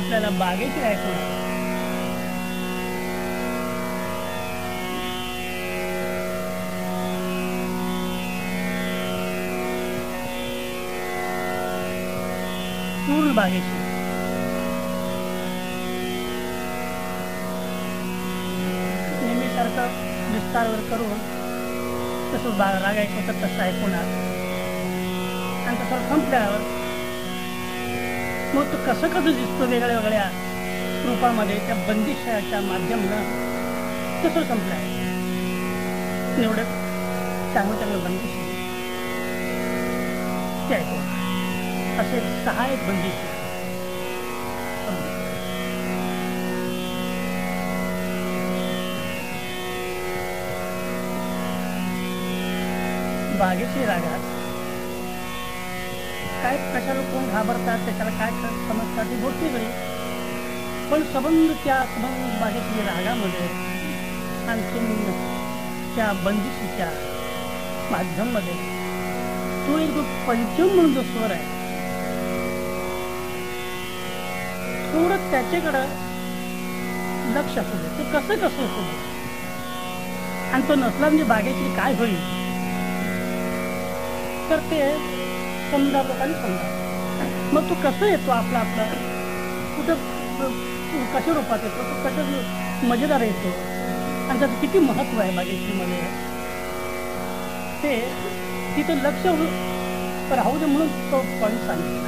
आपल्याला बागेची ऐकून पूर्ण बागेची. नेहमीसारखं विस्तारवर करून तसं बाग राग ऐकवतात तसं ऐकून आणि तसं संपल्यावर मग तो कसं कसं दिसतो वेगळ्या वेगळ्या रूपामध्ये त्या बंदिशाच्या माध्यमानं कसं संपलाय. एवढं चांगलं चांगलं बंदिश ते असे सहा एक बंदिश बागेची रागात काय कशाला कोण घाबरतात त्याच्याला काय समजतात ही गोष्टी वेगळी पण संबंध त्या संबंध रागामध्ये आणखीन त्या बंदिशीच्या माध्यममध्ये तो एक जो पंचम म्हणून जो स्वर आहे थोडं त्याच्याकडं लक्ष असू दे. ते कसं कसं असू दे? आणि तो नसला म्हणजे बागेची काय होईल? तर ते समजा लोकांनी समजा. मग तो कसं येतो आपला आपला? कुठं कशा रूपात येतो? तो कसं मजेदार येतो? आणि त्याचं किती महत्त्व आहे बागेशीमध्ये ते तिथं लक्ष राहू दे म्हणून तो पॉईंट सांगितलं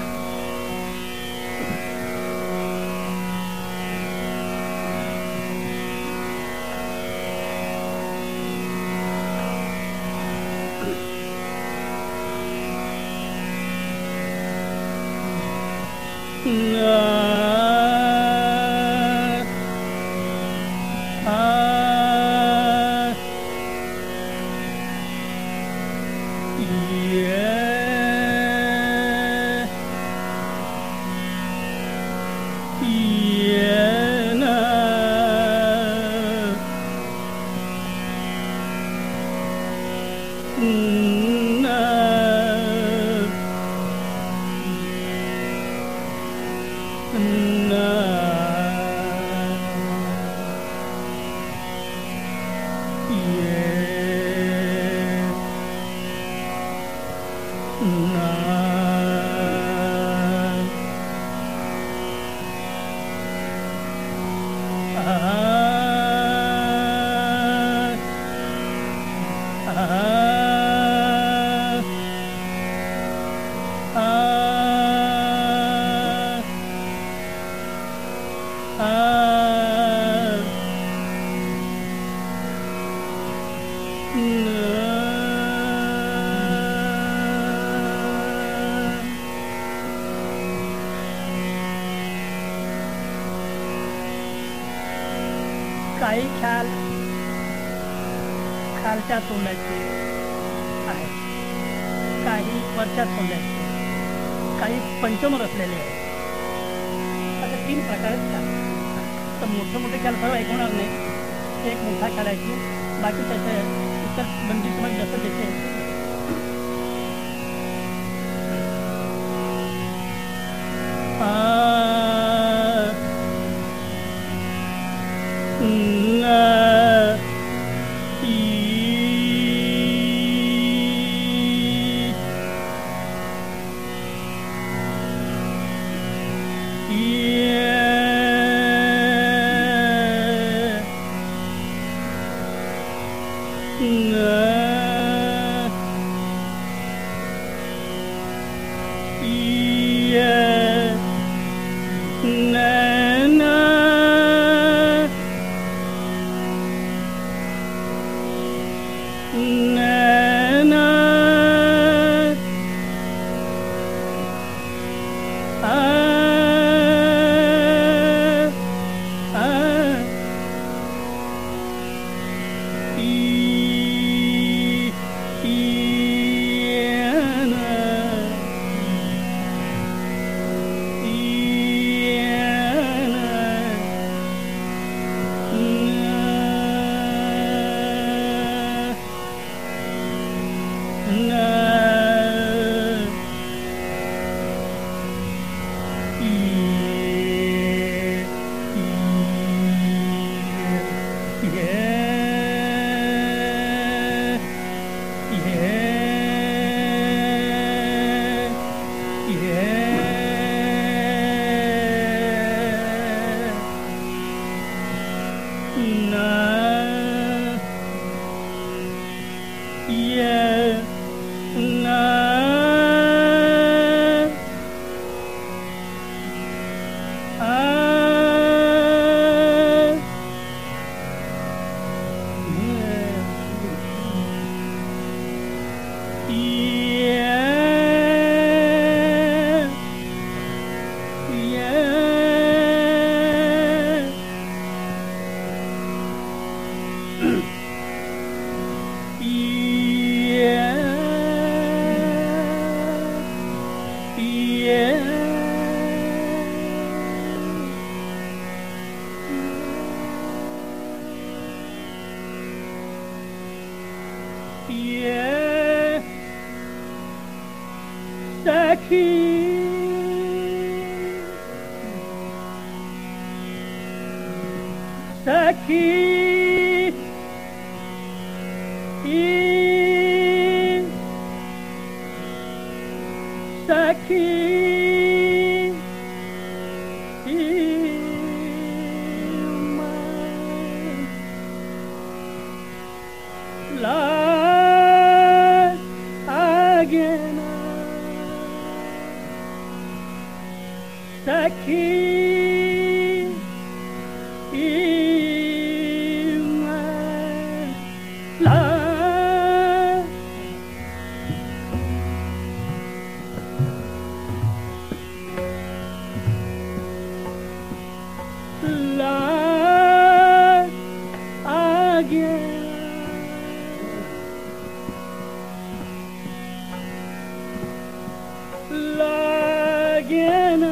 لاقينا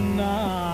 now.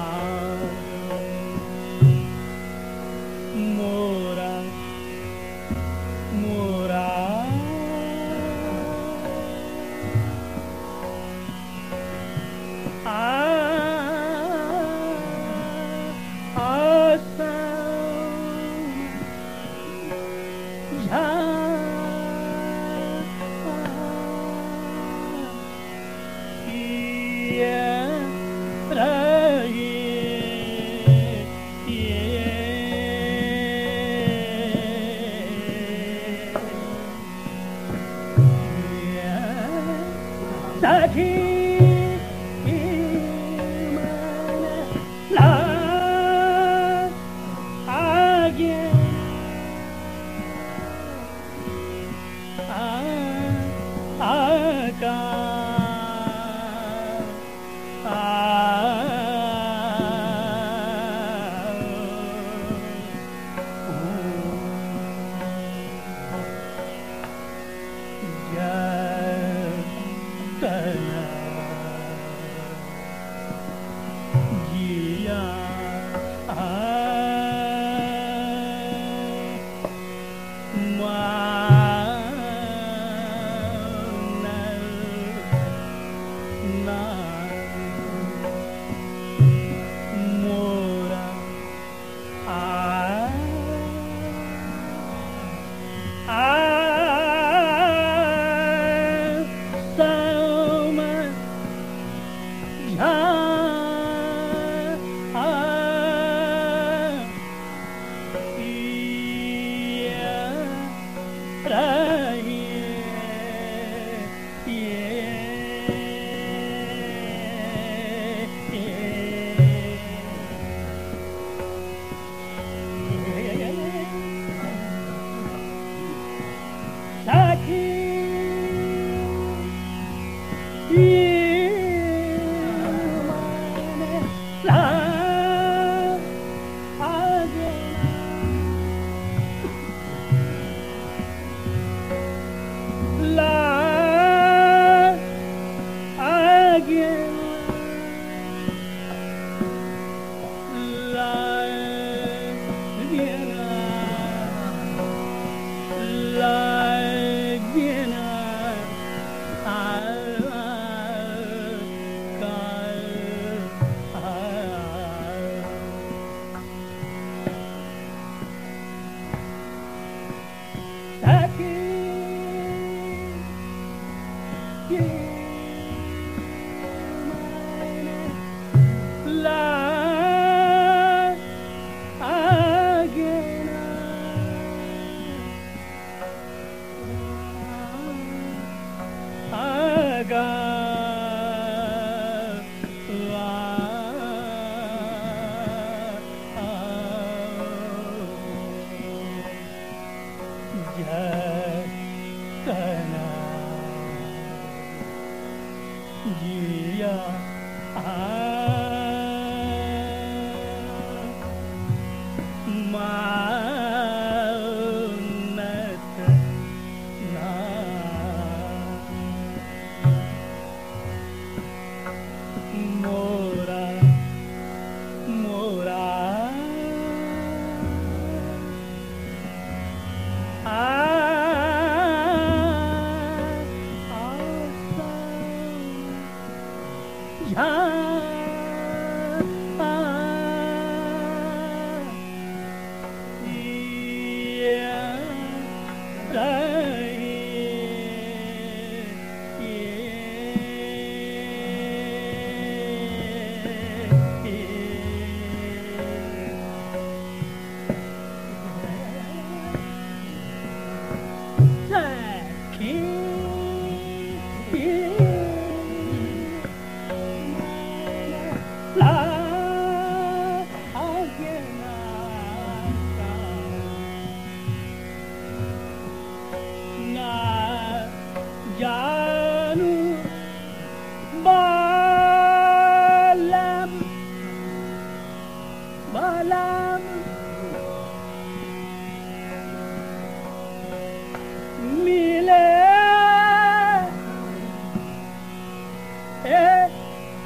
E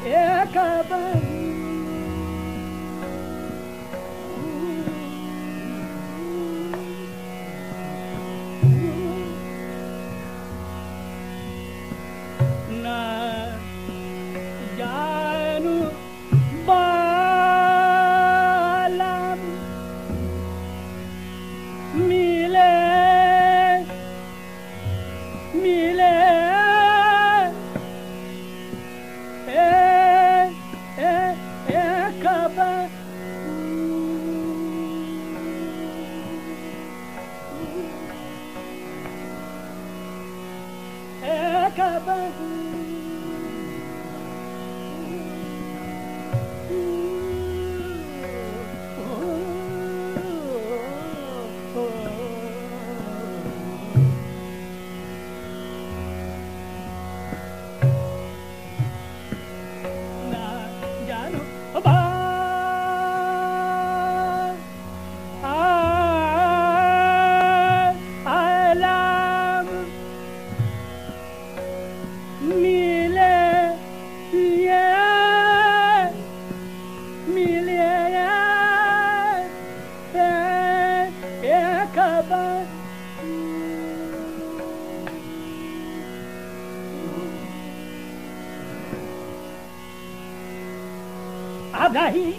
e Dai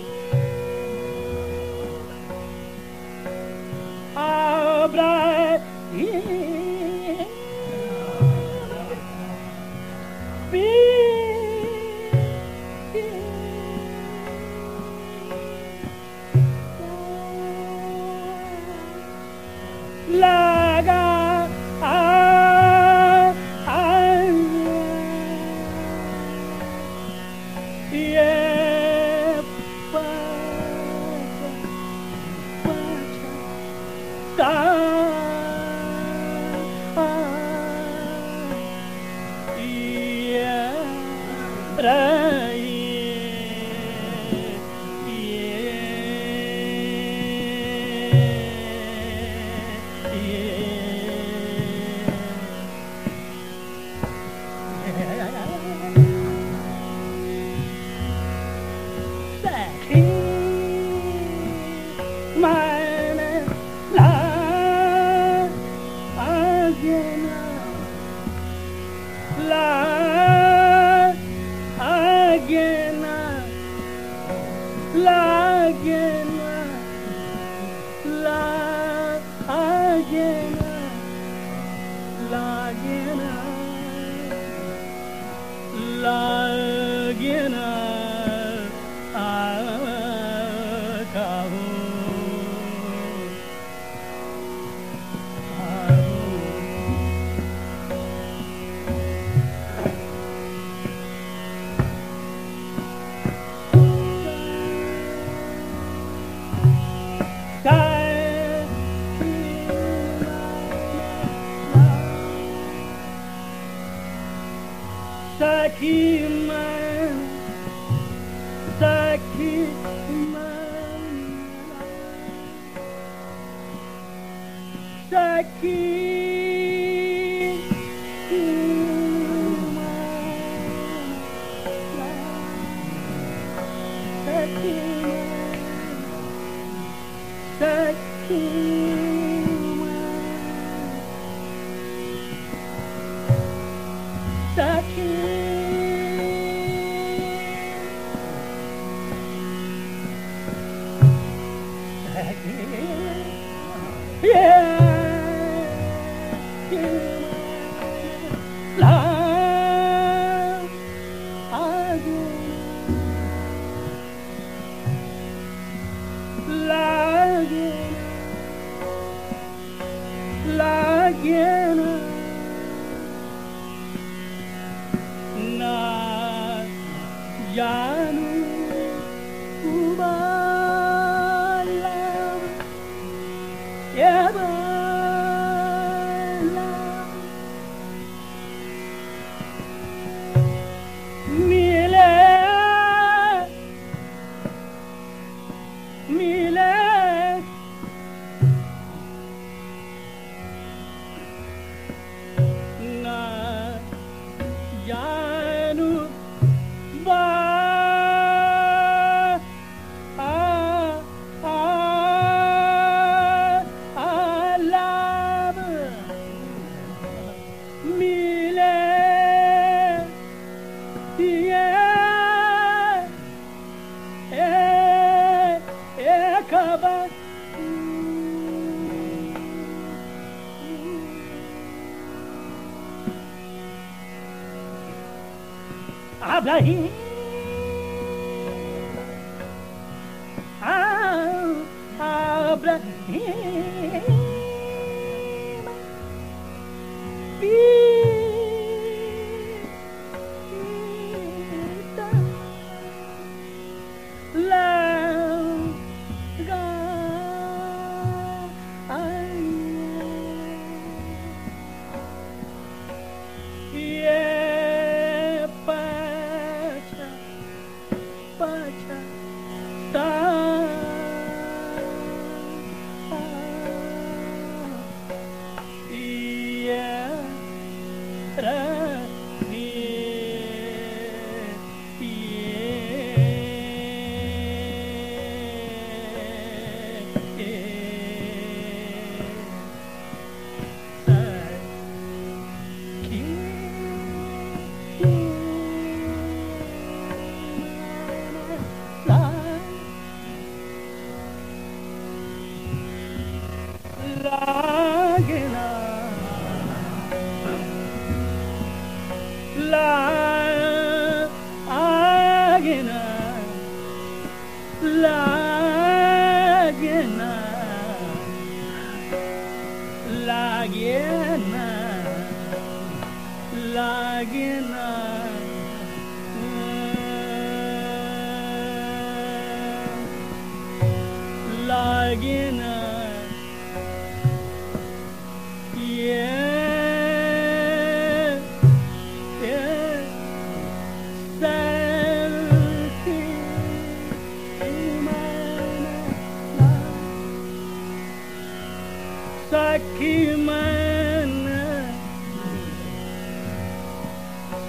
Blah,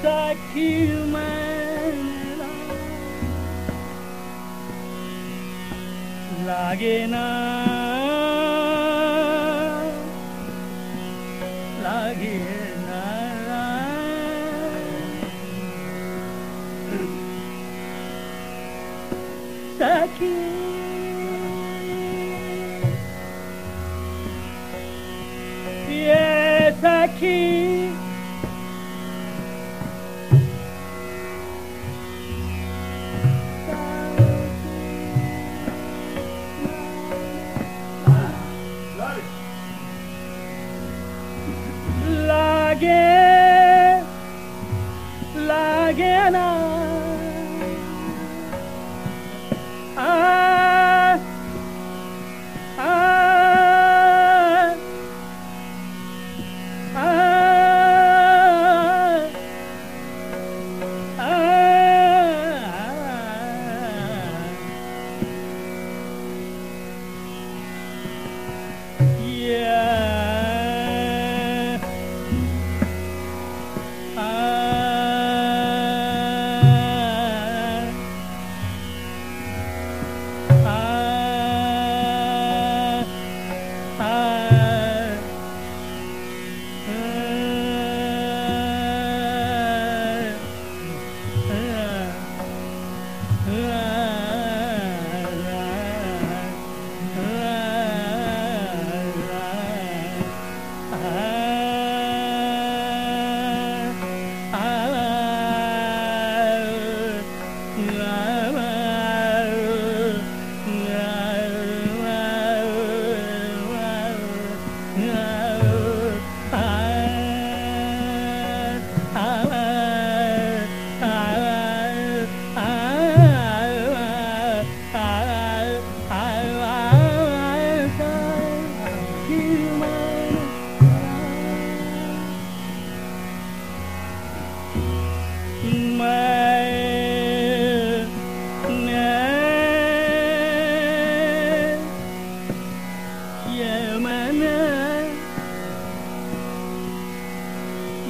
खि लागेना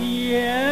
天。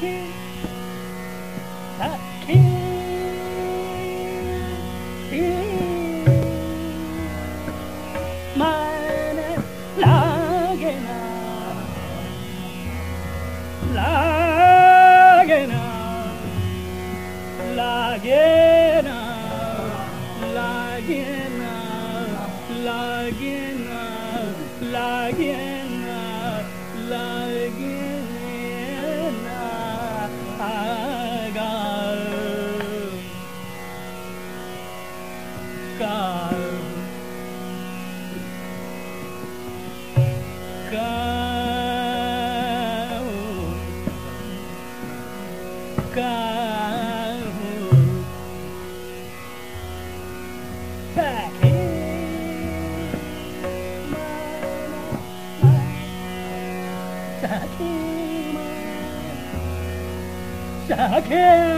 here. Yeah!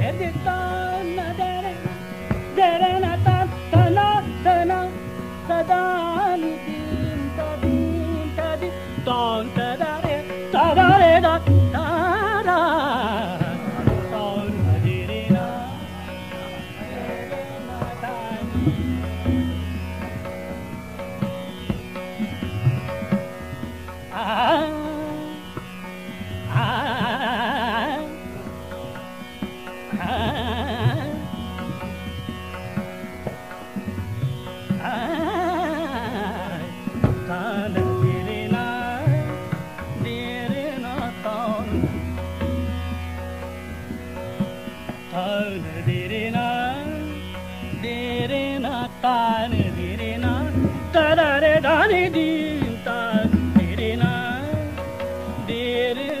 did it.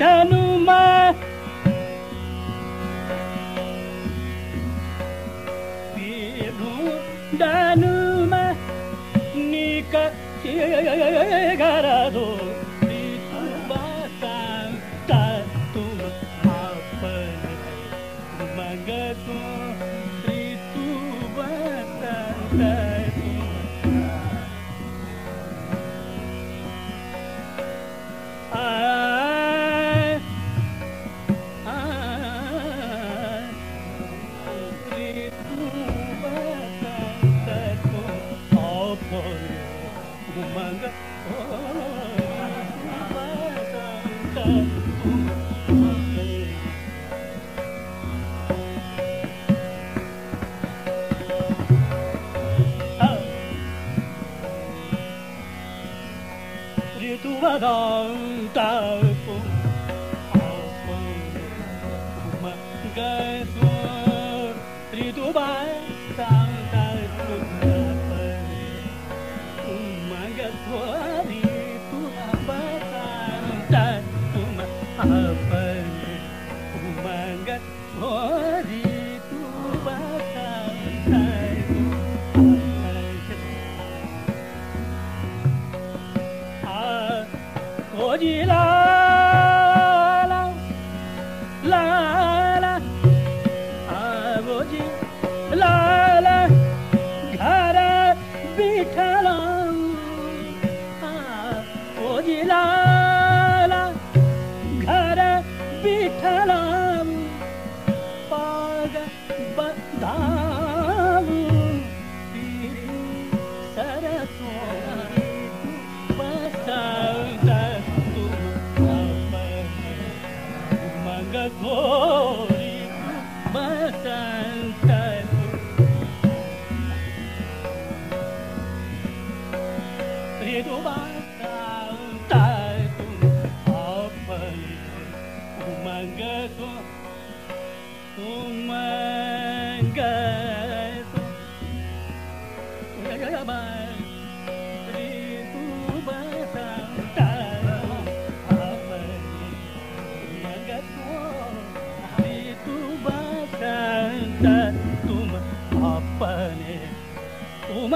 ढूंढनुमा ढूंढनुमा Nick घरदो Salvador.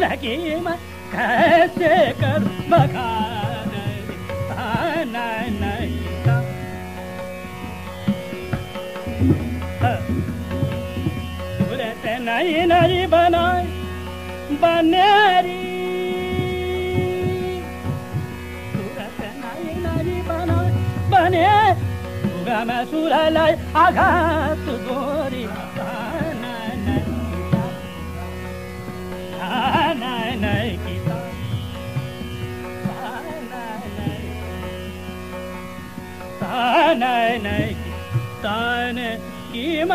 నగీమ కసే కర్మ నయి నయి బనాయ్ బనేరీ बने सुरलाई आघात किम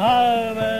Mama.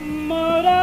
Murder.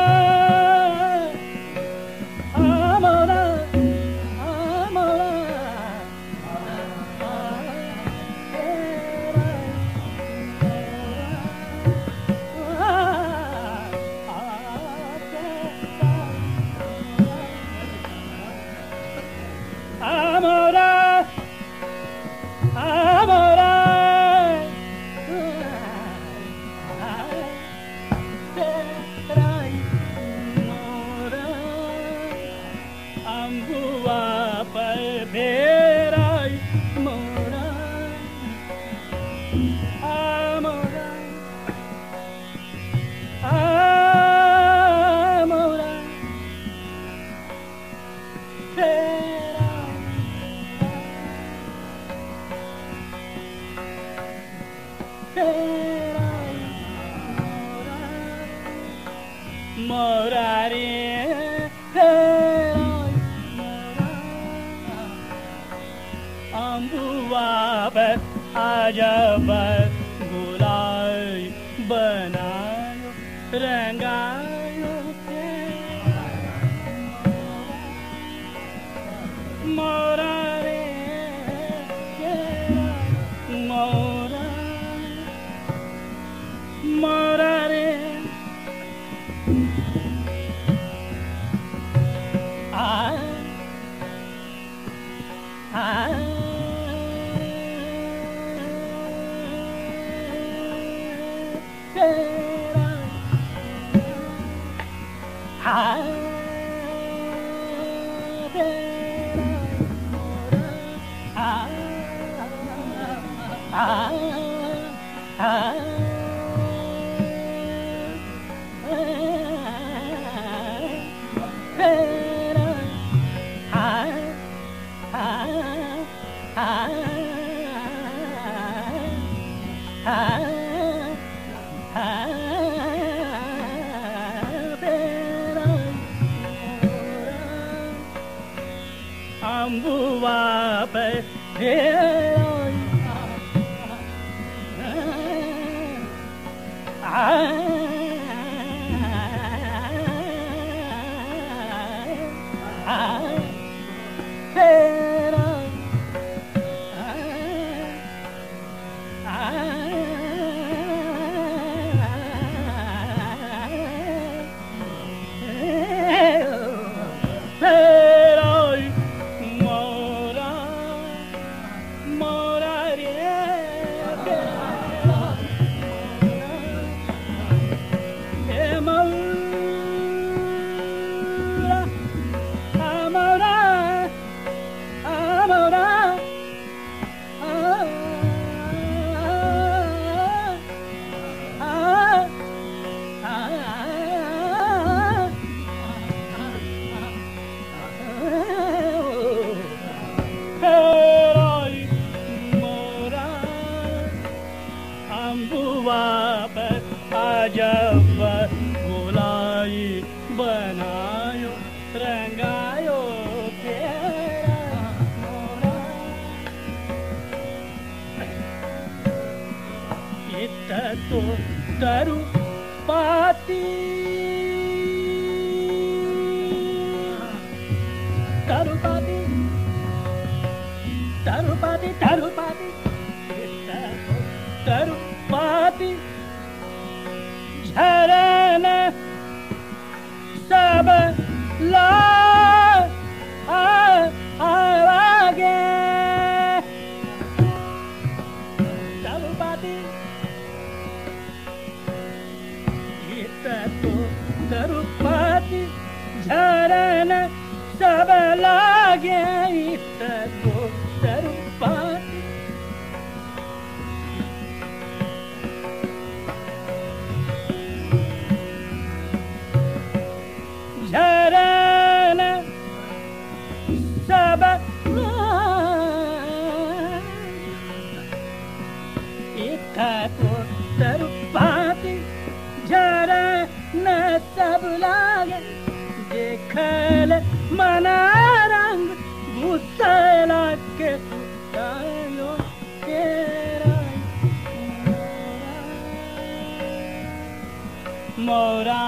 मोरा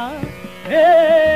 तेरा ही